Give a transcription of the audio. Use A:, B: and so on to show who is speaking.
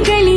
A: ಗೆಳೆಯ